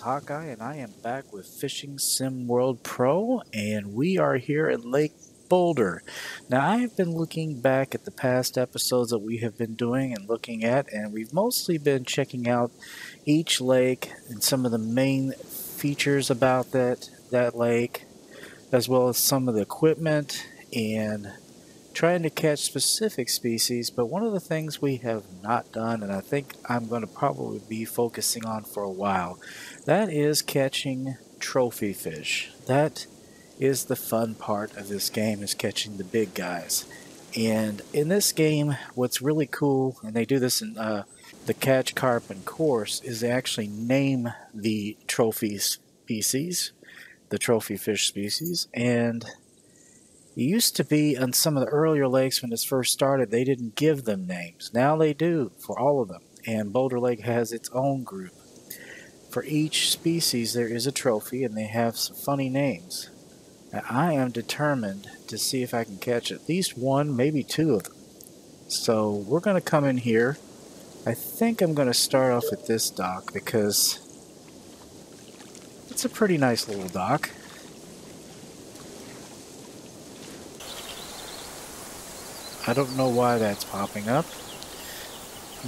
Hawkeye, and I am back with Fishing Sim World Pro, and we are here at Lake Boulder. Now, I have been looking back at the past episodes that we have been doing and looking at, and we've mostly been checking out each lake and some of the main features about that that lake, as well as some of the equipment and trying to catch specific species, but one of the things we have not done, and I think I'm going to probably be focusing on for a while, that is catching trophy fish. That is the fun part of this game, is catching the big guys. And in this game, what's really cool, and they do this in uh, the Catch Carp and course, is they actually name the trophy species, the trophy fish species, and it used to be on some of the earlier lakes when this first started, they didn't give them names. Now they do for all of them. And Boulder Lake has its own group. For each species, there is a trophy, and they have some funny names. Now, I am determined to see if I can catch at least one, maybe two of them. So we're going to come in here. I think I'm going to start off with this dock because it's a pretty nice little dock. I don't know why that's popping up,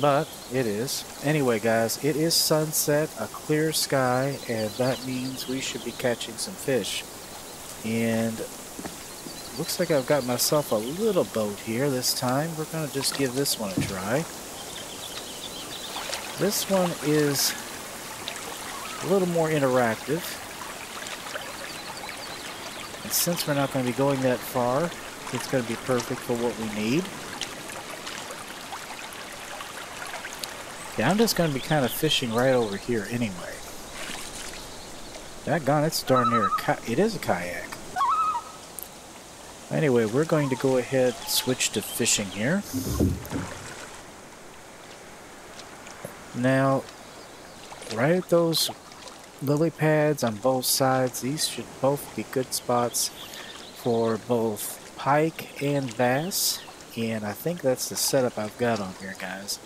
but it is. Anyway, guys, it is sunset, a clear sky, and that means we should be catching some fish. And looks like I've got myself a little boat here this time. We're going to just give this one a try. This one is a little more interactive. And since we're not going to be going that far, it's going to be perfect for what we need. Yeah, I'm just going to be kind of fishing right over here anyway. That gun, it's darn near a it is a kayak. Anyway, we're going to go ahead switch to fishing here. Now, right at those lily pads on both sides, these should both be good spots for both pike and bass and I think that's the setup I've got on here guys.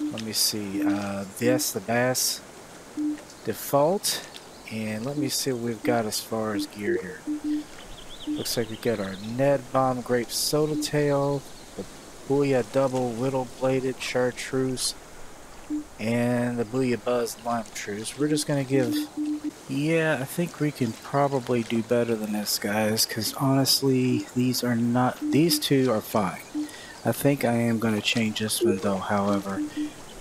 Let me see uh, the bass default and let me see what we've got as far as gear here. Looks like we got our Ned Bomb Grape Soda Tail the Booyah Double Willow Bladed Chartreuse and the Booyah Buzz Lime Truce. We're just gonna give yeah, I think we can probably do better than this, guys, because honestly, these are not, these two are fine. I think I am going to change this one, though, however.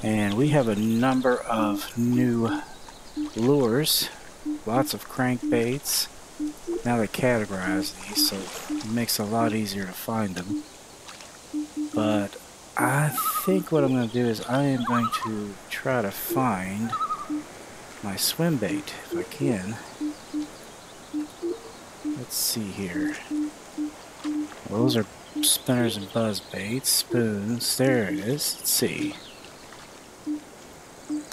And we have a number of new lures, lots of crankbaits. Now they categorize these, so it makes it a lot easier to find them. But I think what I'm going to do is I am going to try to find my swim bait if I can. Let's see here. Well, those are spinners and buzz baits, spoons. There it is. Let's see.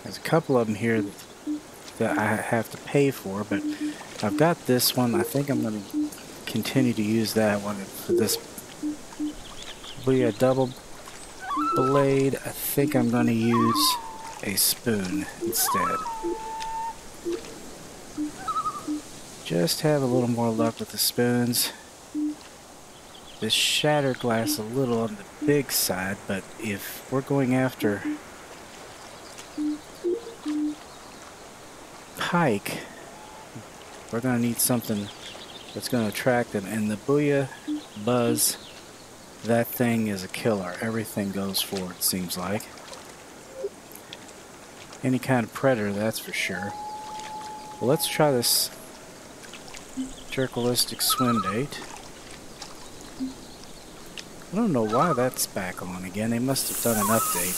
There's a couple of them here that, I have to pay for, but I've got this one. I think I'm going to continue to use that one for this. Be a double blade. I think I'm going to use a spoon instead. Just have a little more luck with the spoons. This shattered glass a little on the big side, but if we're going after pike, we're going to need something that's going to attract them. And the Booyah Buzz, that thing is a killer. Everything goes for it, seems like. Any kind of predator, that's for sure. Well, let's try this Jerkalistic swim bait. I don't know why that's back on again. They must have done an update.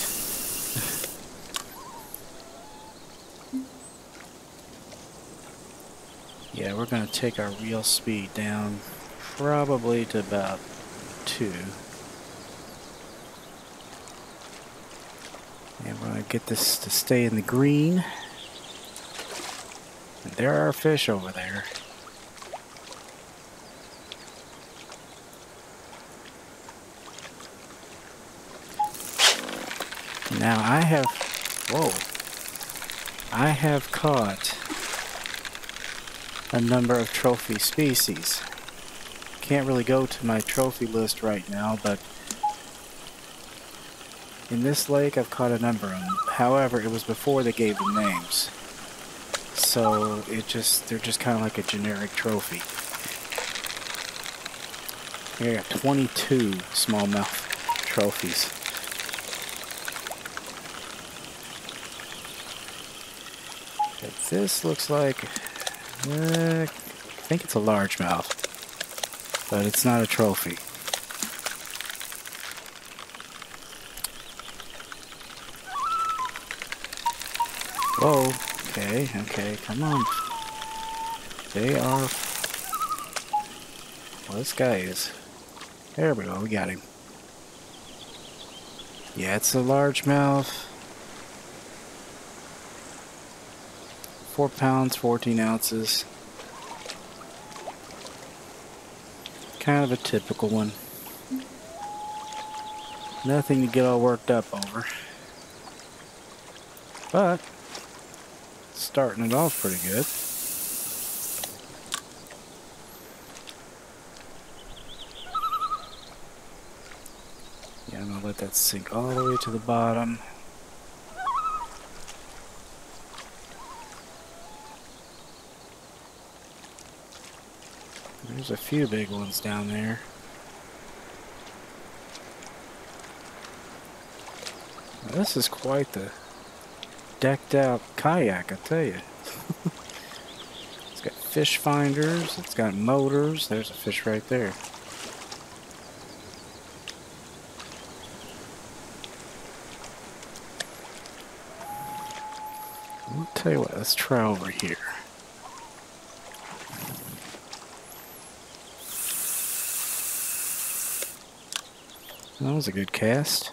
yeah, we're going to take our reel speed down probably to about 2. And we're going to get this to stay in the green. And there are fish over there. Now I have, whoa, I have caught a number of trophy species. Can't really go to my trophy list right now, but in this lake I've caught a number of them. However, it was before they gave them names. So it just they're just kind of like a generic trophy. Here I got 22 smallmouth trophies. This looks like, uh, I think it's a largemouth, but it's not a trophy. Whoa, okay, okay, come on. They are, well this guy is, there we go, we got him. Yeah, it's a largemouth. 4 pounds, 14 ounces. Kind of a typical one. Nothing to get all worked up over. But, starting it off pretty good. Yeah, I'm to let that sink all the way to the bottom. There's a few big ones down there. Now, this is quite the decked out kayak, I tell you. it's got fish finders, it's got motors. There's a fish right there. I'll tell you what, let's try over here. That was a good cast.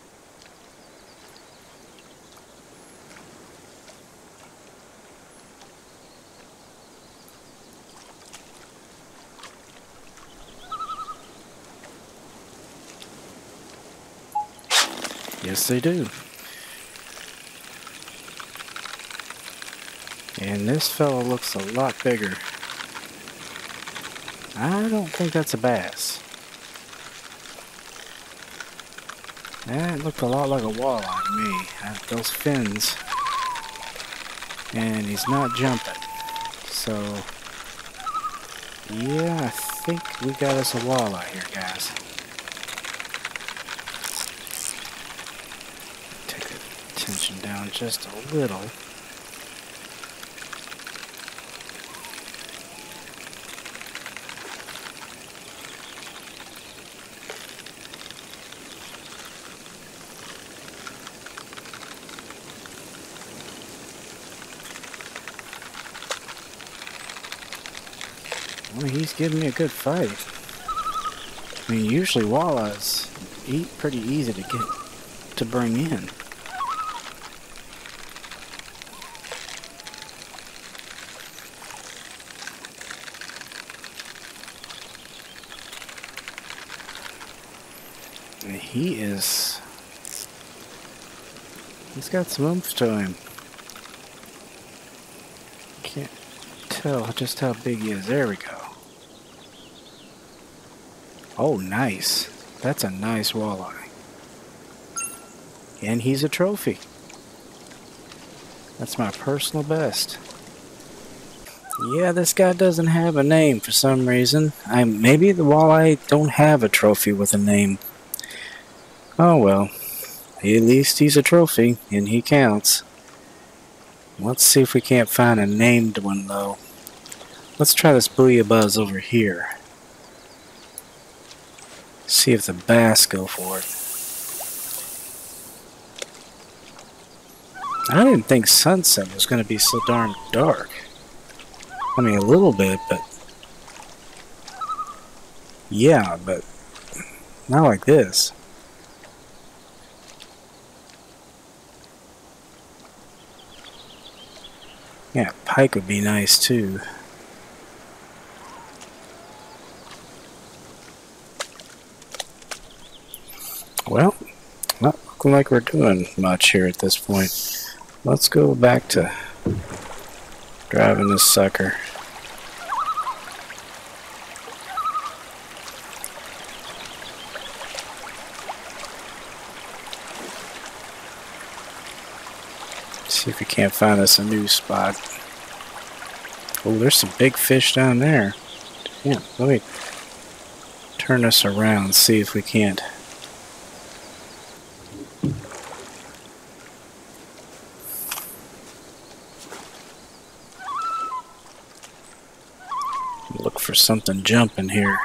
Yes, they do. And this fellow looks a lot bigger. I don't think that's a bass. That looked a lot like a walleye to me. Uh, those fins. And he's not jumping. So, yeah, I think we got us a walleye here, guys. Take the tension down just a little. Well, giving me a good fight. I mean, usually walleyes eat pretty easy to get to bring in. He is... He's got some oomph to him. Can't tell just how big he is. There we go. Oh, nice. That's a nice walleye. And he's a trophy. That's my personal best. Yeah, this guy doesn't have a name for some reason. I maybe the walleye don't have a trophy with a name. Oh well. At least he's a trophy, and he counts. Let's see if we can't find a named one though. Let's try this booyah Buzz over here. See if the bass go for it. I didn't think sunset was going to be so darn dark. I mean, a little bit, but... Yeah, but... Not like this. Yeah, pike would be nice too. Well, not looking like we're doing much here at this point. Let's go back to Driving this sucker. See if we can't find us a new spot. Oh, there's some big fish down there. Yeah, let me turn us around, see if we can't. Look for something jumping here.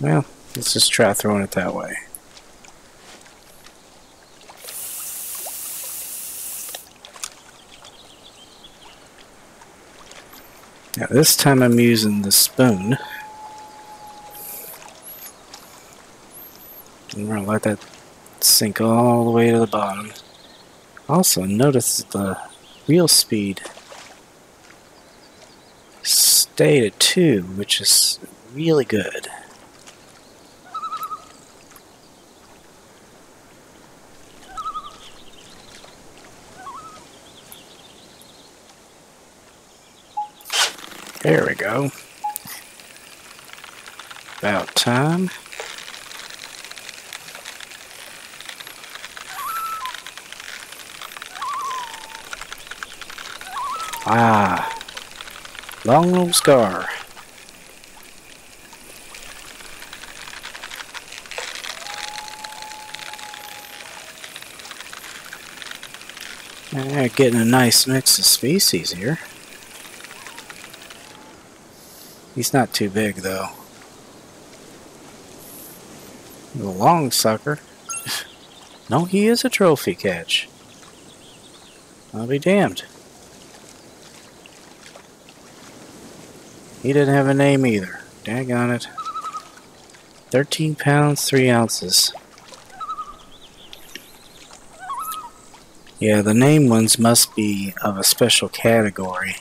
Well, let's just try throwing it that way. Now this time I'm using the spoon. We're going to let that sink all the way to the bottom. Also, notice the reel speed stayed at 2, which is really good. There we go. About time. Ah, long nose gar. Yeah, getting a nice mix of species here. He's not too big, though. The long sucker. no, he is a trophy catch. I'll be damned. He didn't have a name either. Dang on it. 13 pounds, 3 ounces. Yeah, the name ones must be of a special category.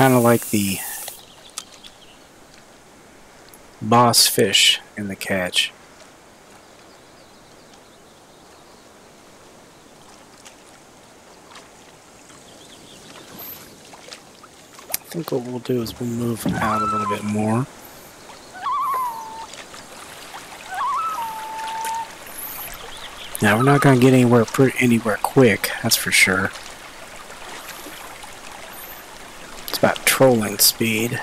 kind of like the boss fish in the catch. Think what we'll do is we'll move out a little bit more. Now we're not going to get anywhere anywhere quick, that's for sure. It's about trolling speed.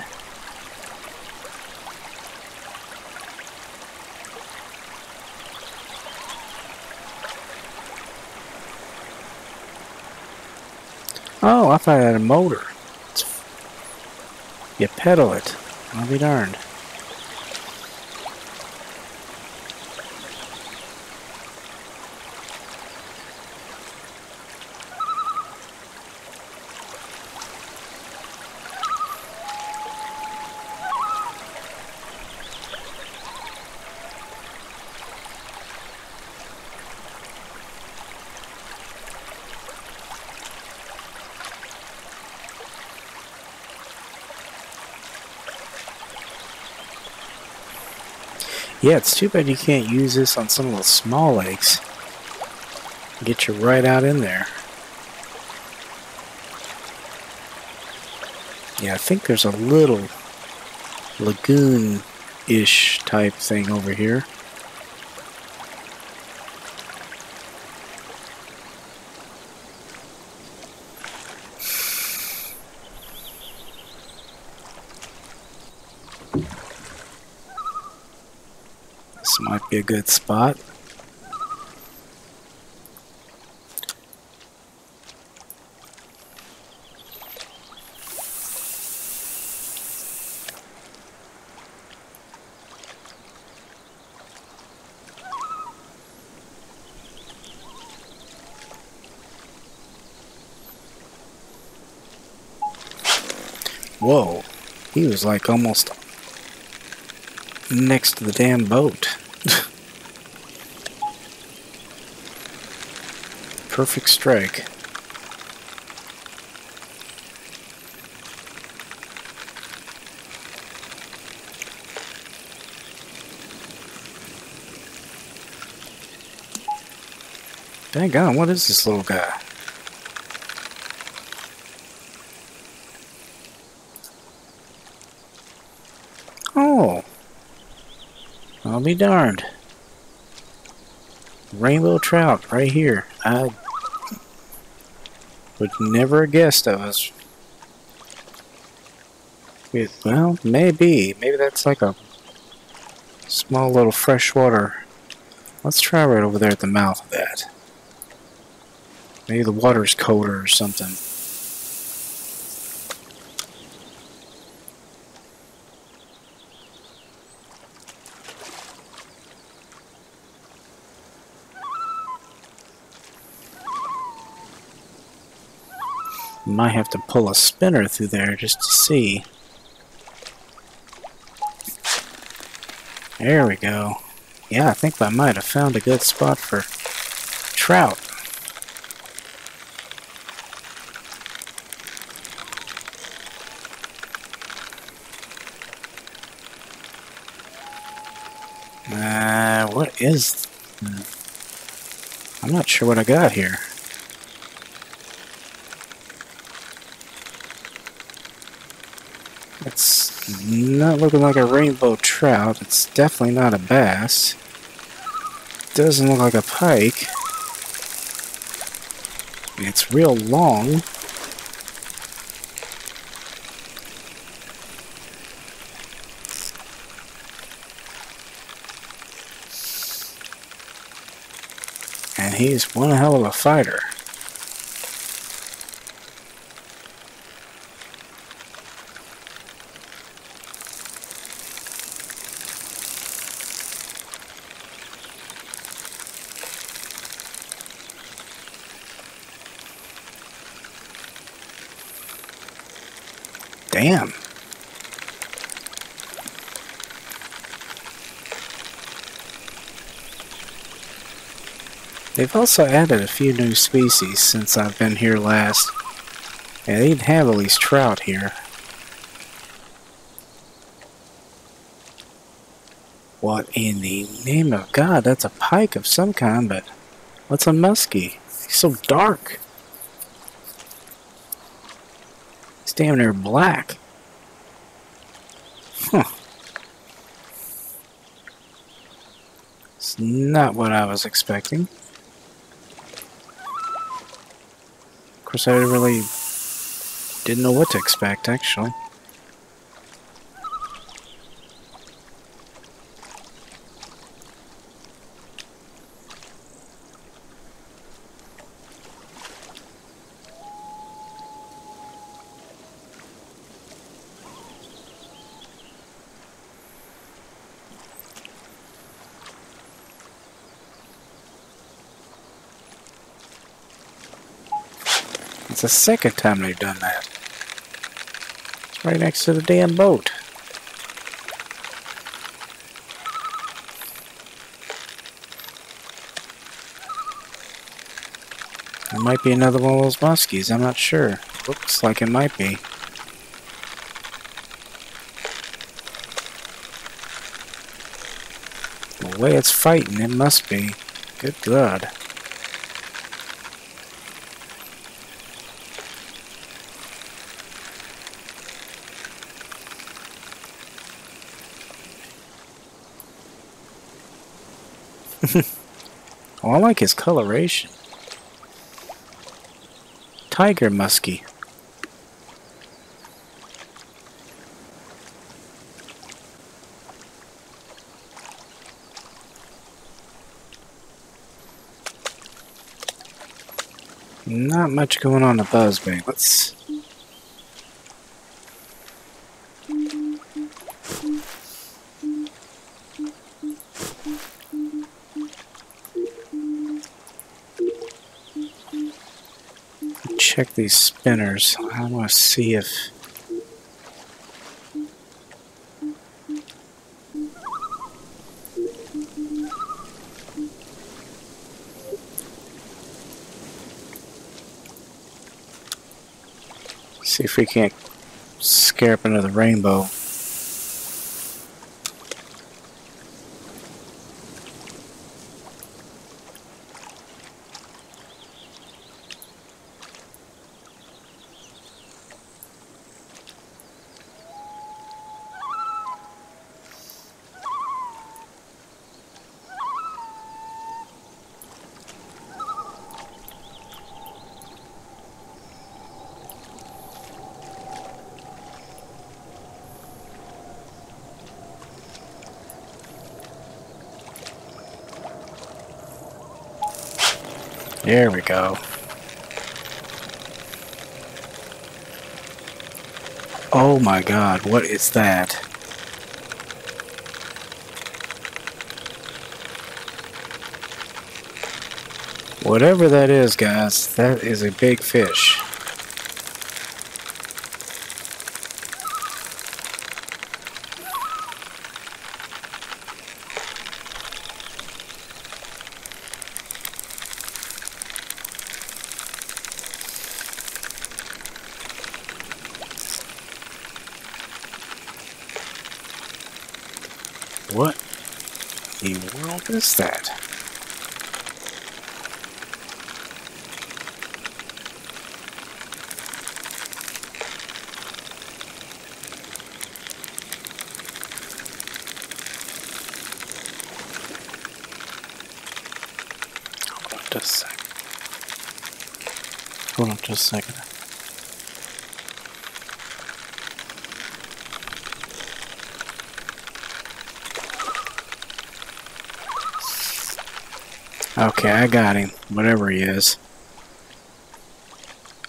Oh, I thought I had a motor. You pedal it. I'll be darned. Yeah, it's too bad you can't use this on some of the small lakes. Get you right out in there. Yeah, I think there's a little lagoon-ish type thing over here. Might be a good spot. Whoa, he was like almost next to the damn boat. Perfect strike. Dang on, what is this little guy? Be darned. Rainbow trout right here. I would never have guessed that was. Well, maybe. Maybe that's like a small little freshwater. Let's try right over there at the mouth of that. Maybe the water's colder or something. Might have to pull a spinner through there just to see. There we go. Yeah, I think I might have found a good spot for trout. Uh, what is... I'm not sure what I got here. It's not looking like a rainbow trout. It's definitely not a bass. Doesn't look like a pike. It's real long. And he's one hell of a fighter. Damn. They've also added a few new species since I've been here last. Yeah, they'd have at least trout here. What in the name of God? That's a pike of some kind, but what's a muskie? He's so dark. Damn near black. Huh. It's not what I was expecting. Of course, I really didn't know what to expect, actually. It's the second time they've done that. It's right next to the damn boat. It might be another one of those muskies, I'm not sure. Looks like it might be. The way it's fighting, it must be. Good God. oh, I like his coloration. Tiger muskie. Not much going on the buzzbait. Let's check these spinners. I want to see if... See if we can't scare up another rainbow. There we go. Oh my god, what is that? Whatever that is, guys, that is a big fish. What in the world is that? Hold on just a second. Hold on just a second. Okay, I got him. Whatever he is.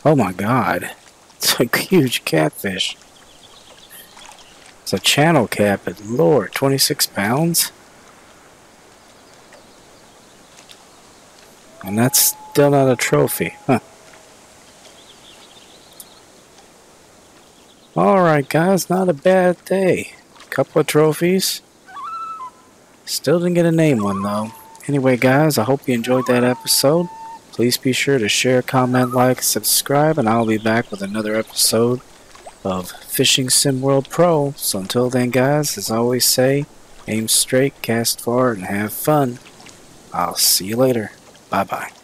Oh my god. It's a huge catfish. It's a channel cat at Lord, 26 pounds? And that's still not a trophy. Huh. Alright guys, not a bad day. Couple of trophies. Still didn't get a name one though. Anyway, guys, I hope you enjoyed that episode. Please be sure to share, comment, like, subscribe, and I'll be back with another episode of Fishing Sim World Pro. So until then, guys, as I always say, aim straight, cast far, and have fun. I'll see you later. Bye bye.